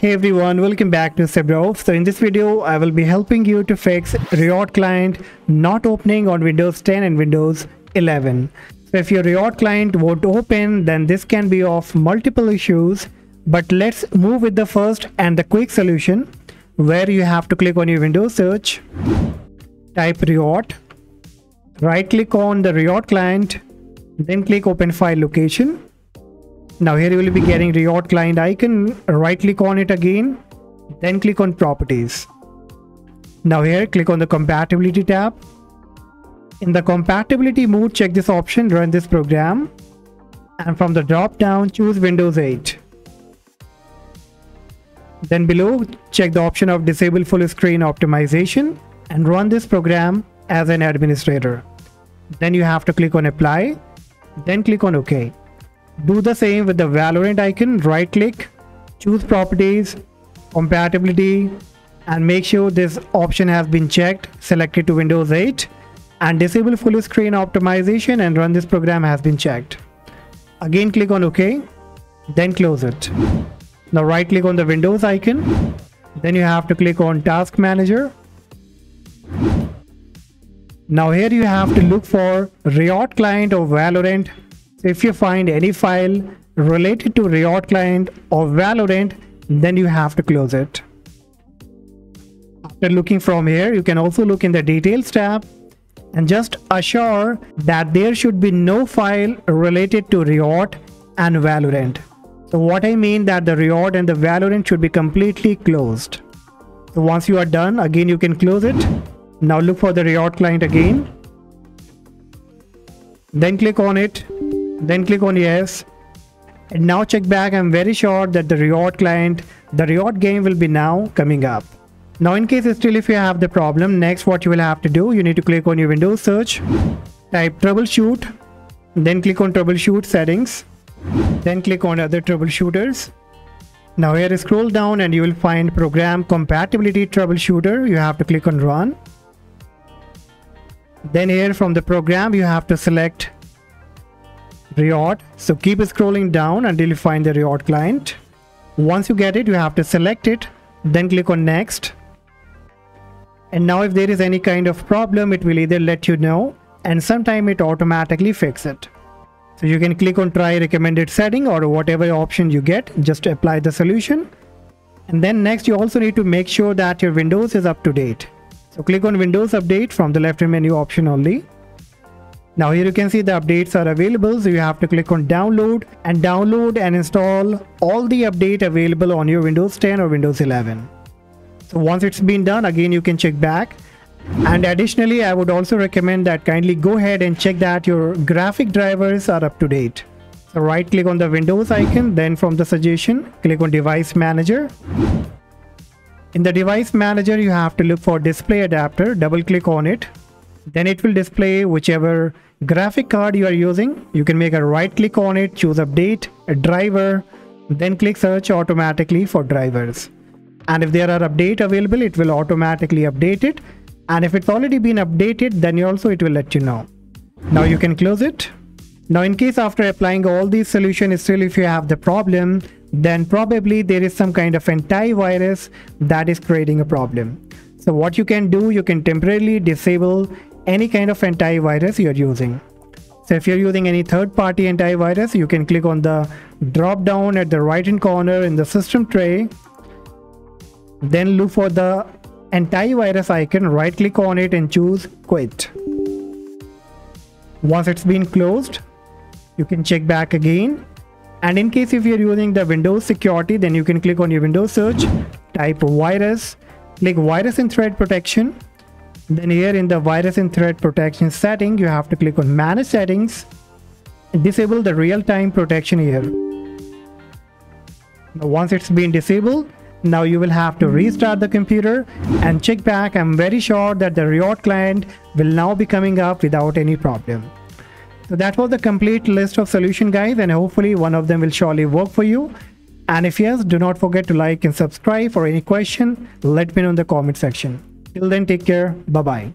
Hey everyone, welcome back to SebRauf. So in this video, I will be helping you to fix Riot client not opening on Windows 10 and Windows 11. So if your Riot client won't open, then this can be of multiple issues. But let's move with the first and the quick solution where you have to click on your Windows search, type Riot, right click on the Riot client, then click open file location now here you will be getting Riot client icon, right click on it again, then click on properties. Now here click on the compatibility tab. In the compatibility mode, check this option, run this program. And from the drop down, choose Windows 8. Then below, check the option of disable full screen optimization and run this program as an administrator. Then you have to click on apply, then click on OK. Do the same with the Valorant icon, right click, choose properties, compatibility, and make sure this option has been checked, selected to Windows 8, and disable full screen optimization and run this program has been checked. Again click on OK, then close it. Now right click on the Windows icon, then you have to click on Task Manager. Now here you have to look for Riot client or Valorant if you find any file related to Riot client or Valorant, then you have to close it. After looking from here, you can also look in the details tab and just assure that there should be no file related to Riot and Valorant. So what I mean that the Riot and the Valorant should be completely closed. So once you are done, again you can close it. Now look for the Riot client again. Then click on it then click on yes. And now check back. I'm very sure that the Riot client the Riot game will be now coming up. Now in case still if you have the problem next what you will have to do you need to click on your windows search type troubleshoot then click on troubleshoot settings then click on other troubleshooters. Now here scroll down and you will find program compatibility troubleshooter. You have to click on run. Then here from the program you have to select Riot. So keep scrolling down until you find the Riot client. Once you get it, you have to select it, then click on next. And now if there is any kind of problem, it will either let you know and sometime it automatically fix it. So you can click on try recommended setting or whatever option you get, just apply the solution. And then next you also need to make sure that your Windows is up to date. So click on Windows Update from the left hand menu option only. Now here you can see the updates are available. So you have to click on download and download and install all the update available on your Windows 10 or Windows 11. So once it's been done, again, you can check back. And additionally, I would also recommend that kindly go ahead and check that your graphic drivers are up to date. So right click on the Windows icon, then from the suggestion, click on device manager. In the device manager, you have to look for display adapter, double click on it. Then it will display whichever graphic card you are using. You can make a right click on it choose update a driver then click search automatically for drivers. And if there are update available it will automatically update it. And if it's already been updated then you also it will let you know. Now you can close it. Now in case after applying all these solutions still if you have the problem then probably there is some kind of antivirus that is creating a problem. So what you can do you can temporarily disable any kind of antivirus you're using. So if you're using any third-party antivirus, you can click on the drop down at the right-hand corner in the system tray. Then look for the antivirus icon, right-click on it and choose quit. Once it's been closed, you can check back again. And in case if you're using the Windows security, then you can click on your Windows search, type virus, click virus and threat protection then here in the virus and threat protection setting, you have to click on manage settings and disable the real-time protection here. Now, once it's been disabled, now you will have to restart the computer and check back. I'm very sure that the Riot client will now be coming up without any problem. So that was the complete list of solution guys and hopefully one of them will surely work for you. And if yes, do not forget to like and subscribe for any question. Let me know in the comment section. Till then, take care. Bye bye.